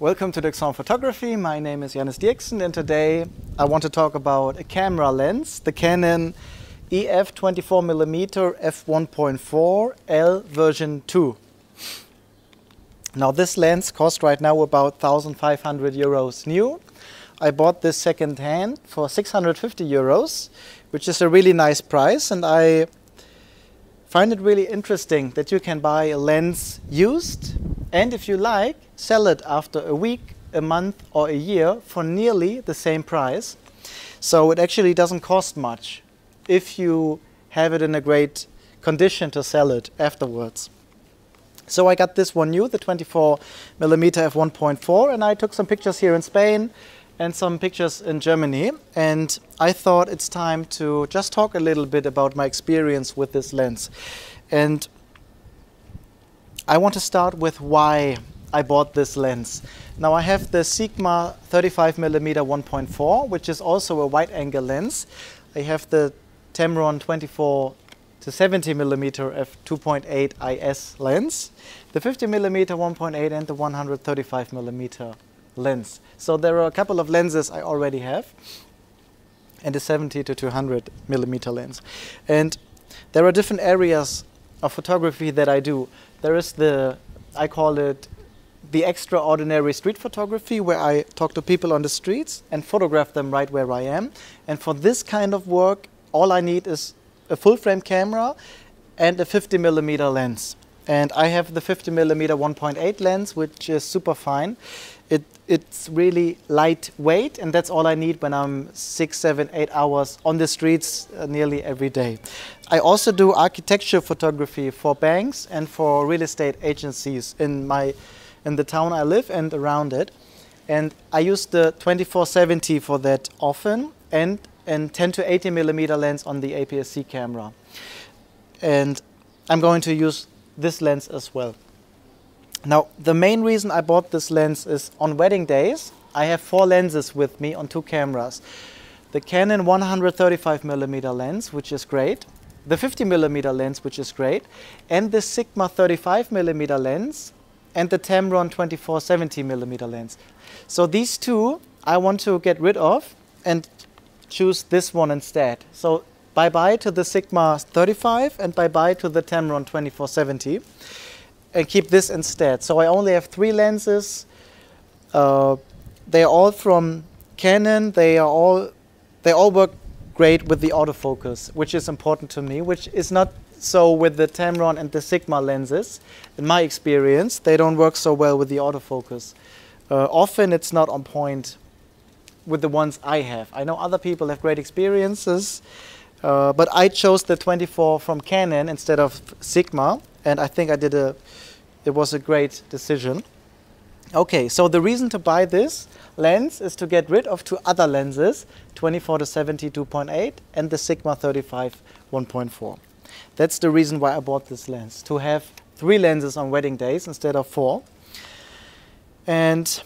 Welcome to Dirkson Photography. My name is Jannis Dirksen and today I want to talk about a camera lens, the Canon EF 24mm f1.4 L version 2. Now this lens costs right now about 1500 euros new. I bought this second hand for 650 euros, which is a really nice price and I find it really interesting that you can buy a lens used and if you like, sell it after a week, a month or a year for nearly the same price. So it actually doesn't cost much if you have it in a great condition to sell it afterwards. So I got this one new, the 24 millimeter f1.4, and I took some pictures here in Spain and some pictures in Germany. And I thought it's time to just talk a little bit about my experience with this lens. And I want to start with why I bought this lens. Now I have the Sigma 35 millimeter 1.4, which is also a wide angle lens. I have the Tamron 24 to 70 millimeter f2.8 IS lens, the 50 millimeter 1.8 and the 135 millimeter lens. So there are a couple of lenses I already have and a 70 to 200 millimeter lens. And there are different areas of photography that I do. There is the, I call it the extraordinary street photography where I talk to people on the streets and photograph them right where I am. And for this kind of work, all I need is a full frame camera and a 50 millimeter lens. And I have the 50 millimeter 1.8 lens, which is super fine. It, it's really lightweight, and that's all I need when I'm six, seven, eight hours on the streets uh, nearly every day. I also do architecture photography for banks and for real estate agencies in my in the town I live and around it. And I use the 2470 for that often and and 10 to 80 millimeter lens on the APS-C camera. And I'm going to use this lens as well. Now, the main reason I bought this lens is on wedding days, I have four lenses with me on two cameras. The Canon 135 millimeter lens, which is great, the 50 millimeter lens, which is great, and the Sigma 35 millimeter lens, and the Tamron 2470 millimeter lens. So these two I want to get rid of and choose this one instead. So bye-bye to the Sigma 35 and bye-bye to the Tamron 2470 and keep this instead. So I only have three lenses. Uh, they are all from Canon. They are all they all work great with the autofocus, which is important to me, which is not so with the Tamron and the Sigma lenses. In my experience, they don't work so well with the autofocus. Uh, often it's not on point with the ones I have. I know other people have great experiences, uh, but I chose the 24 from Canon instead of Sigma, and I think I did a, it was a great decision. Okay, so the reason to buy this lens is to get rid of two other lenses, 24 to 70 2.8 and the Sigma 35 1.4. That's the reason why I bought this lens, to have three lenses on wedding days instead of four. And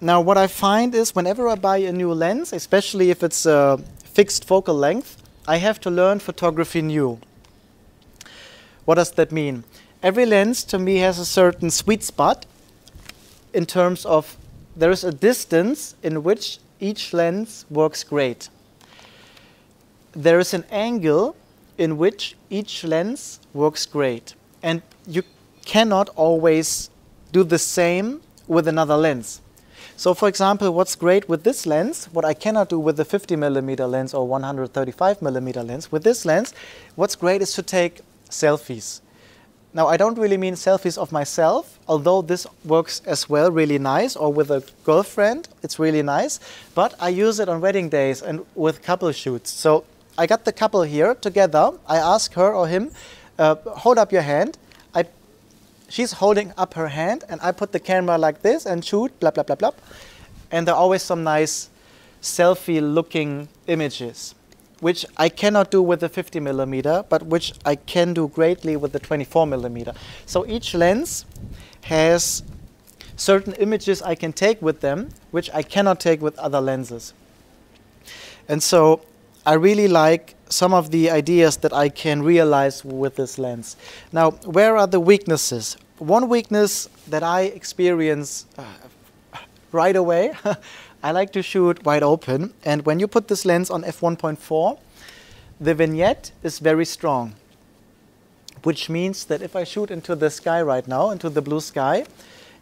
now what I find is whenever I buy a new lens, especially if it's a fixed focal length, I have to learn photography new. What does that mean? Every lens to me has a certain sweet spot in terms of there is a distance in which each lens works great. There is an angle in which each lens works great. And you cannot always do the same with another lens. So for example, what's great with this lens, what I cannot do with the 50 millimeter lens or 135 millimeter lens, with this lens, what's great is to take selfies. Now I don't really mean selfies of myself, although this works as well really nice, or with a girlfriend, it's really nice, but I use it on wedding days and with couple shoots. So I got the couple here together, I ask her or him, uh, hold up your hand, she's holding up her hand and I put the camera like this and shoot, blah, blah, blah, blah. And there are always some nice selfie looking images, which I cannot do with the 50 millimeter, but which I can do greatly with the 24 millimeter. So each lens has certain images I can take with them, which I cannot take with other lenses. And so I really like some of the ideas that I can realize with this lens. Now, where are the weaknesses? One weakness that I experience uh, right away. I like to shoot wide open. And when you put this lens on f1.4, the vignette is very strong, which means that if I shoot into the sky right now, into the blue sky,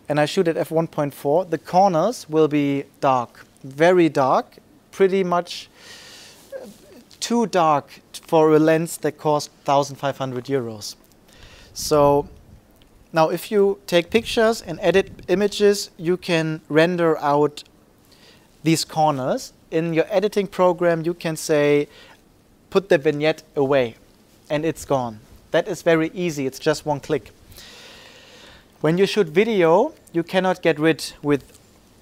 and I shoot at f1.4, the corners will be dark, very dark, pretty much uh, too dark for a lens that cost 1,500 euros. So now if you take pictures and edit images, you can render out these corners. In your editing program, you can say, put the vignette away, and it's gone. That is very easy, it's just one click. When you shoot video, you cannot get rid with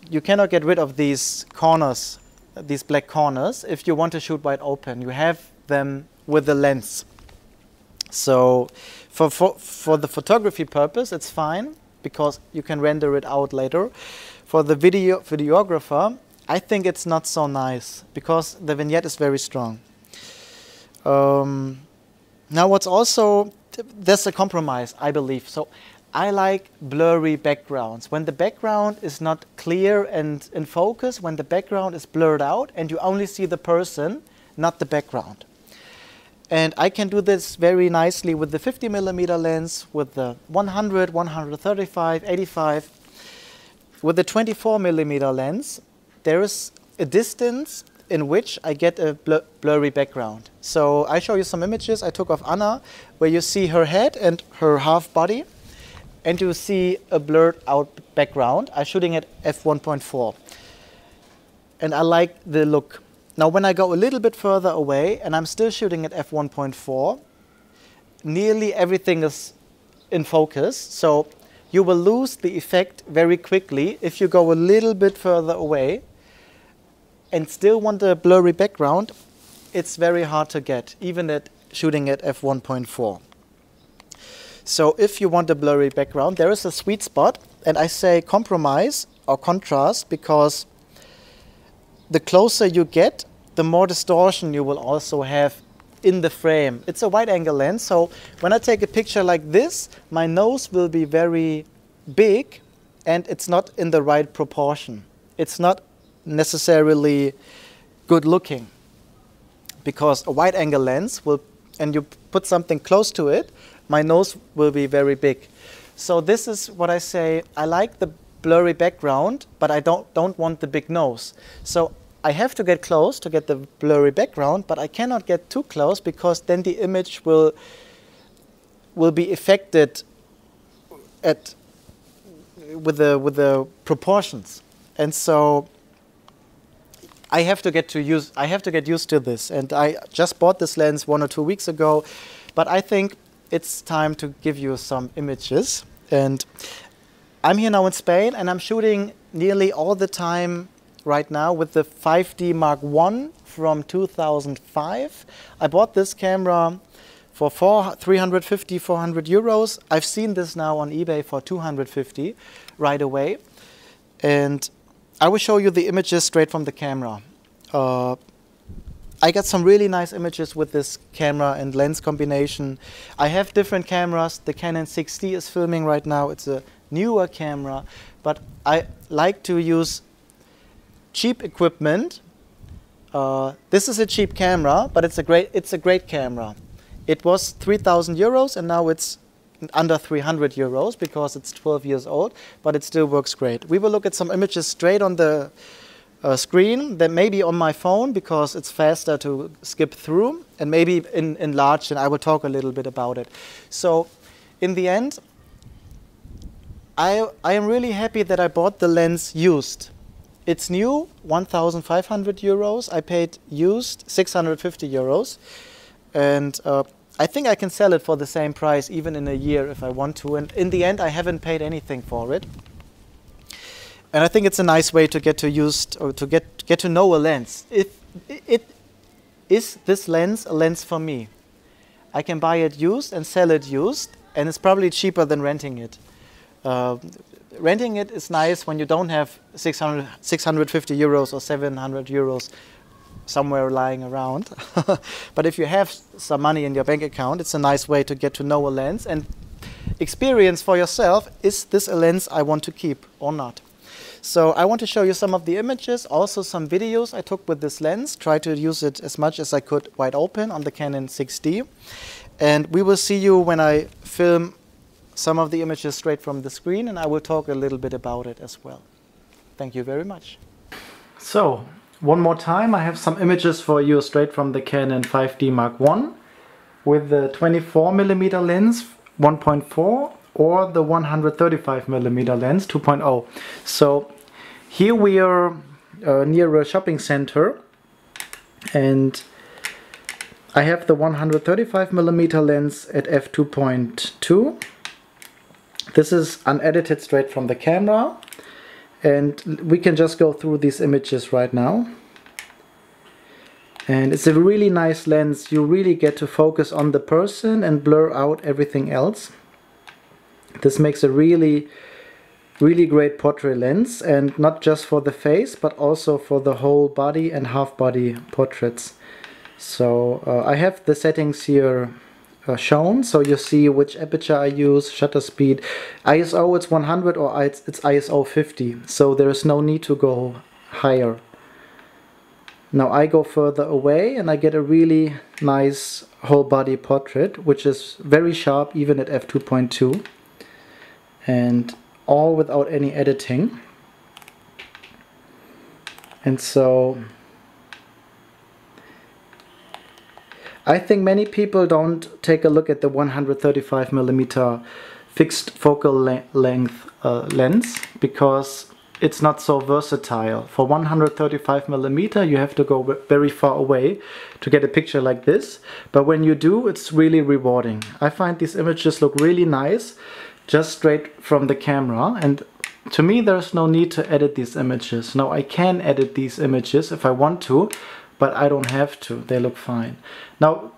you cannot get rid of these corners, these black corners, if you want to shoot wide open. You have them with the lens. So for, for, for the photography purpose, it's fine because you can render it out later. For the video videographer, I think it's not so nice because the vignette is very strong. Um, now what's also, there's a compromise, I believe. So I like blurry backgrounds. When the background is not clear and in focus, when the background is blurred out and you only see the person, not the background. And I can do this very nicely with the 50 millimeter lens, with the 100, 135, 85. With the 24 millimeter lens, there is a distance in which I get a blur blurry background. So I show you some images I took of Anna, where you see her head and her half body and you see a blurred out background. I'm shooting at f1.4 and I like the look. Now when I go a little bit further away and I'm still shooting at f1.4, nearly everything is in focus. So you will lose the effect very quickly if you go a little bit further away and still want a blurry background. It's very hard to get, even at shooting at f1.4. So if you want a blurry background, there is a sweet spot, and I say compromise or contrast because the closer you get, the more distortion you will also have in the frame. It's a wide angle lens, so when I take a picture like this, my nose will be very big and it's not in the right proportion. It's not necessarily good looking because a wide angle lens will, and you put something close to it, my nose will be very big. So this is what I say, I like the blurry background, but I don't, don't want the big nose. So I have to get close to get the blurry background, but I cannot get too close because then the image will, will be affected at, with, the, with the proportions. And so I have to get to use I have to get used to this and I just bought this lens one or two weeks ago but I think it's time to give you some images. And I'm here now in Spain and I'm shooting nearly all the time right now with the 5D Mark I from 2005. I bought this camera for four, 350, 400 euros. I've seen this now on eBay for 250 right away. And I will show you the images straight from the camera. Uh, I got some really nice images with this camera and lens combination. I have different cameras. The Canon 6D is filming right now. It's a newer camera, but I like to use cheap equipment. Uh, this is a cheap camera, but it's a great it's a great camera. It was 3,000 euros, and now it's under 300 euros because it's 12 years old, but it still works great. We will look at some images straight on the uh, screen that may be on my phone because it's faster to skip through and maybe in, enlarged and I will talk a little bit about it. So in the end, I, I am really happy that I bought the lens used. It's new, 1,500 euros. I paid used 650 euros. And uh, I think I can sell it for the same price even in a year if I want to. And in the end, I haven't paid anything for it. And I think it's a nice way to get to use or to get get to know a lens. If it, it is this lens a lens for me, I can buy it used and sell it used, and it's probably cheaper than renting it. Uh, renting it is nice when you don't have 600, 650 euros or 700 euros somewhere lying around. but if you have some money in your bank account, it's a nice way to get to know a lens and experience for yourself, is this a lens I want to keep or not? So I want to show you some of the images, also some videos I took with this lens, try to use it as much as I could wide open on the Canon 6D. And we will see you when I film some of the images straight from the screen and I will talk a little bit about it as well. Thank you very much. So, one more time, I have some images for you straight from the Canon 5D Mark I with the 24mm lens 1.4 or the 135mm lens 2.0. So here we are uh, near a shopping center and I have the 135mm lens at f2.2 this is unedited straight from the camera. And we can just go through these images right now. And it's a really nice lens. You really get to focus on the person and blur out everything else. This makes a really really great portrait lens. And not just for the face but also for the whole body and half body portraits. So uh, I have the settings here uh, shown so you see which aperture I use, shutter speed. ISO it's 100 or it's, it's ISO 50 so there is no need to go higher. Now I go further away and I get a really nice whole body portrait which is very sharp even at f2.2 and all without any editing and so I think many people don't take a look at the 135 millimeter fixed focal le length uh, lens because it's not so versatile. For 135 millimeter you have to go very far away to get a picture like this but when you do it's really rewarding. I find these images look really nice just straight from the camera and to me there's no need to edit these images. Now I can edit these images if I want to but I don't have to, they look fine. Now,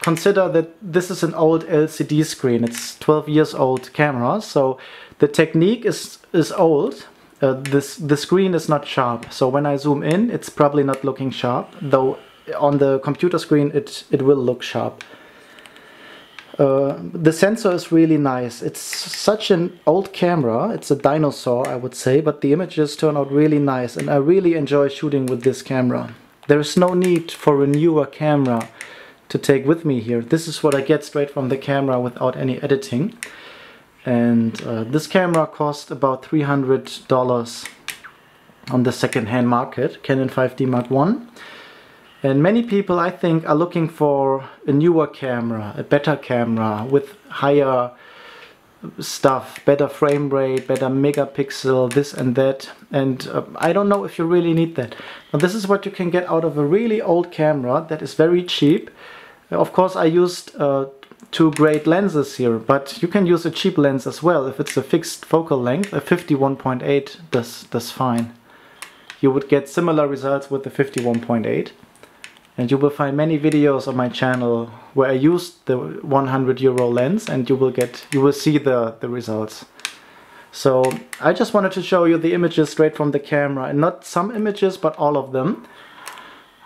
consider that this is an old LCD screen, it's 12 years old camera, so the technique is, is old, uh, this, the screen is not sharp, so when I zoom in, it's probably not looking sharp, though on the computer screen it, it will look sharp. Uh, the sensor is really nice. It's such an old camera, it's a dinosaur I would say, but the images turn out really nice and I really enjoy shooting with this camera. There is no need for a newer camera to take with me here. This is what I get straight from the camera without any editing. And uh, this camera cost about $300 on the second-hand market, Canon 5D Mark I. And many people, I think, are looking for a newer camera, a better camera with higher stuff, better frame rate, better megapixel, this and that. And uh, I don't know if you really need that. Now this is what you can get out of a really old camera that is very cheap. Of course I used uh, two great lenses here, but you can use a cheap lens as well. If it's a fixed focal length, a 51.8 does, does fine. You would get similar results with the 51.8 and you will find many videos on my channel where I used the 100 euro lens and you will get you will see the the results. So I just wanted to show you the images straight from the camera. And not some images but all of them.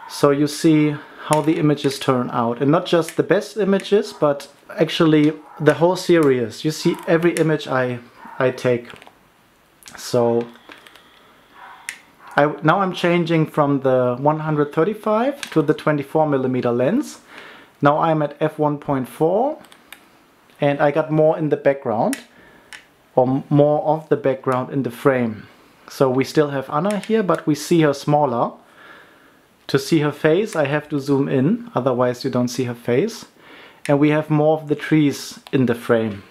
So you see how the images turn out. And not just the best images but actually the whole series. You see every image I I take. So I, now I'm changing from the 135 to the 24 millimeter lens. Now I'm at f1.4 and I got more in the background or more of the background in the frame. So we still have Anna here, but we see her smaller. To see her face, I have to zoom in, otherwise you don't see her face. And we have more of the trees in the frame.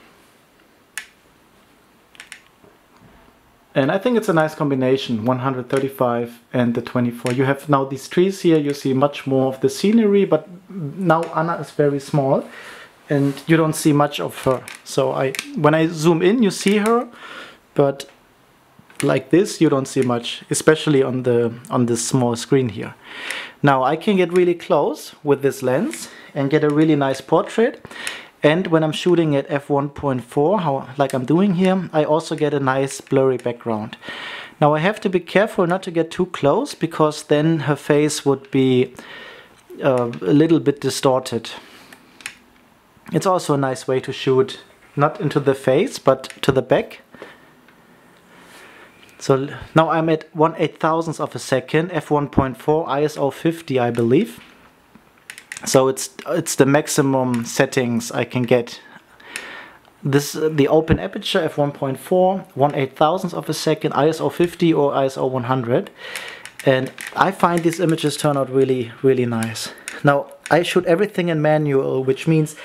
And I think it's a nice combination, 135 and the 24. You have now these trees here, you see much more of the scenery, but now Anna is very small and you don't see much of her. So I, when I zoom in, you see her, but like this, you don't see much, especially on the on this small screen here. Now I can get really close with this lens and get a really nice portrait. And when I'm shooting at f1.4, how like I'm doing here, I also get a nice blurry background. Now I have to be careful not to get too close because then her face would be uh, a little bit distorted. It's also a nice way to shoot not into the face but to the back. So now I'm at 1 8 thousandths of a second, f1.4, ISO 50 I believe. So it's it's the maximum settings I can get. This uh, the open aperture f1.4, 1 8 thousandths of a second, ISO 50 or ISO 100. And I find these images turn out really, really nice. Now I shoot everything in manual, which means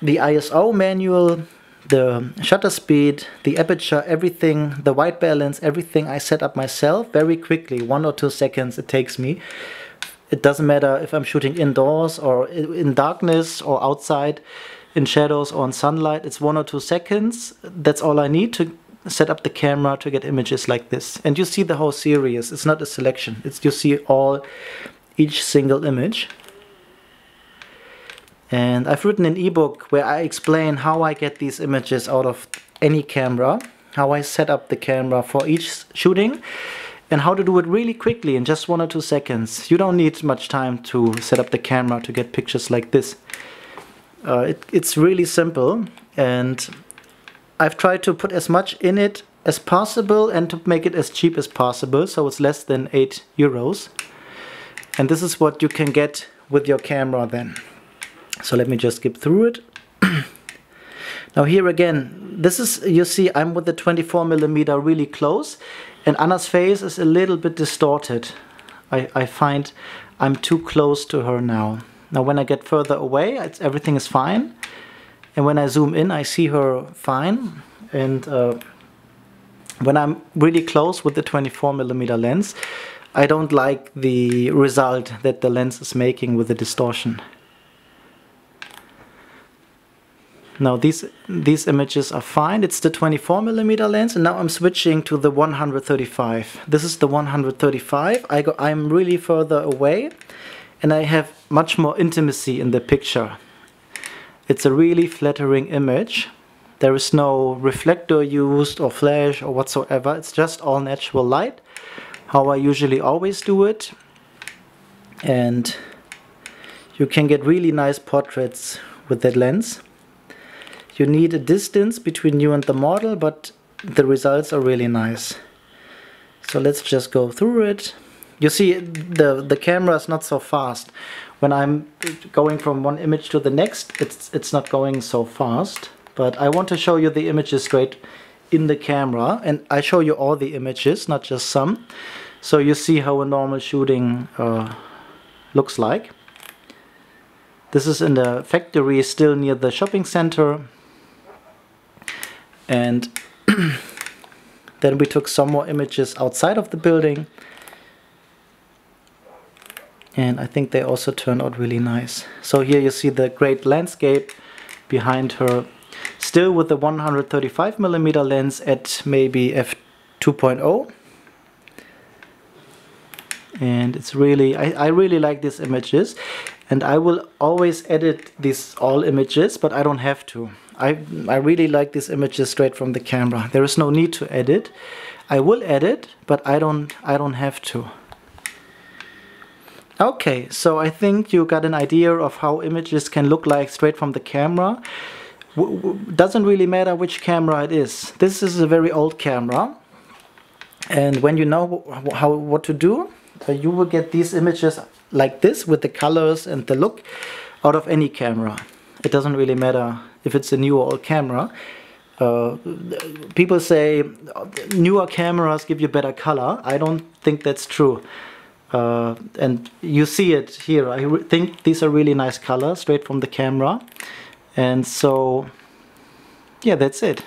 the ISO manual the shutter speed, the aperture, everything, the white balance, everything I set up myself very quickly, one or two seconds it takes me. It doesn't matter if I'm shooting indoors or in darkness or outside in shadows or in sunlight, it's one or two seconds. That's all I need to set up the camera to get images like this. And you see the whole series, it's not a selection, it's you see all, each single image. And I've written an ebook where I explain how I get these images out of any camera, how I set up the camera for each shooting, and how to do it really quickly in just one or two seconds. You don't need much time to set up the camera to get pictures like this. Uh, it, it's really simple and I've tried to put as much in it as possible and to make it as cheap as possible so it's less than 8 euros and this is what you can get with your camera then. So let me just skip through it. now here again, this is, you see I'm with the 24 millimeter really close and Anna's face is a little bit distorted. I, I find I'm too close to her now. Now when I get further away, everything is fine. And when I zoom in, I see her fine. And uh, when I'm really close with the 24 millimeter lens, I don't like the result that the lens is making with the distortion. Now these these images are fine. It's the 24 millimeter lens, and now I'm switching to the 135. This is the 135. I go. I'm really further away, and I have much more intimacy in the picture. It's a really flattering image. There is no reflector used or flash or whatsoever. It's just all natural light, how I usually always do it. And you can get really nice portraits with that lens you need a distance between you and the model but the results are really nice. So let's just go through it. You see the the camera is not so fast. When I'm going from one image to the next it's it's not going so fast. But I want to show you the images straight in the camera and I show you all the images not just some. So you see how a normal shooting uh, looks like. This is in the factory still near the shopping center and then we took some more images outside of the building. And I think they also turned out really nice. So here you see the great landscape behind her. Still with the 135 millimeter lens at maybe f2.0 and it's really I, I really like these images. And I will always edit these all images but I don't have to I, I really like these images straight from the camera. There is no need to edit. I will edit, but I don't, I don't have to. Okay, so I think you got an idea of how images can look like straight from the camera. W doesn't really matter which camera it is. This is a very old camera. And when you know how what to do, uh, you will get these images like this with the colors and the look out of any camera. It doesn't really matter if it's a new or old camera. Uh, people say newer cameras give you better color. I don't think that's true. Uh, and you see it here. I think these are really nice colors straight from the camera. And so, yeah, that's it.